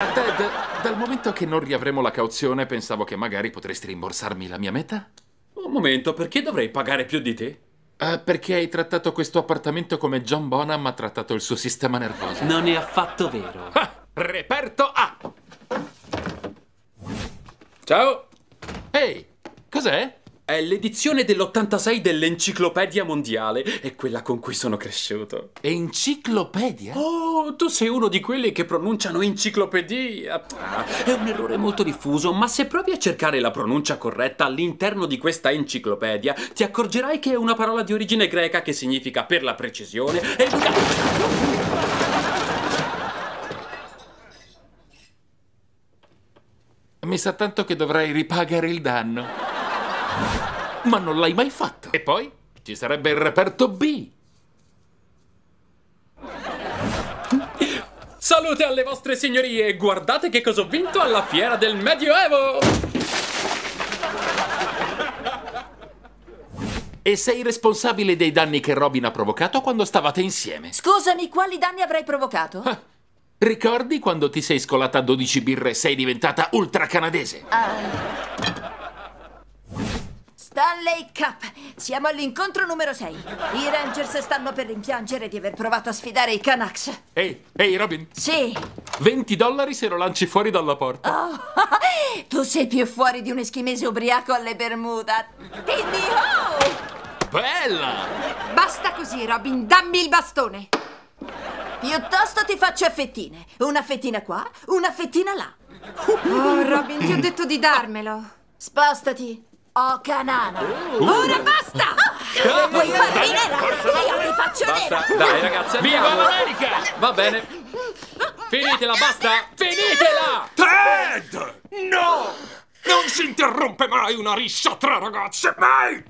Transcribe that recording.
Ted, dal momento che non riavremo la cauzione, pensavo che magari potresti rimborsarmi la mia meta? Un momento, perché dovrei pagare più di te? Eh, perché hai trattato questo appartamento come John Bonham ha trattato il suo sistema nervoso. Non è affatto vero. Ah, reperto A! Ciao! Ehi, cos'è? È l'edizione dell'86 dell'Enciclopedia Mondiale. È quella con cui sono cresciuto. Enciclopedia? Oh, tu sei uno di quelli che pronunciano enciclopedia. Ah, è un errore molto diffuso, ma se provi a cercare la pronuncia corretta all'interno di questa enciclopedia, ti accorgerai che è una parola di origine greca che significa per la precisione educa- Mi sa tanto che dovrai ripagare il danno. Ma non l'hai mai fatto. E poi ci sarebbe il reperto B. Salute alle vostre signorie! Guardate che cosa ho vinto alla fiera del Medioevo! E sei responsabile dei danni che Robin ha provocato quando stavate insieme. Scusami, quali danni avrei provocato? Ah, ricordi quando ti sei scolata 12 birre e sei diventata ultra canadese? Stanley Cup. Siamo all'incontro numero 6. I Rangers stanno per rimpiangere di aver provato a sfidare i Canucks. Ehi, ehi Robin, Sì. 20 dollari se lo lanci fuori dalla porta. Tu sei più fuori di un eschimese ubriaco alle Bermuda. Dimmi oh! Bella! Basta così, Robin, dammi il bastone. Piuttosto ti faccio a fettine. Una fettina qua, una fettina là. Oh, Robin, ti ho detto di darmelo. Spostati. Oh, canana. Ora basta! Vuoi farmi nera? Io ti faccio Basta, nera. dai ragazzi, Viva l'America! Va bene. Finitela, basta! Finitela! Ted! No! Non si interrompe mai una rissa tra ragazze, mai!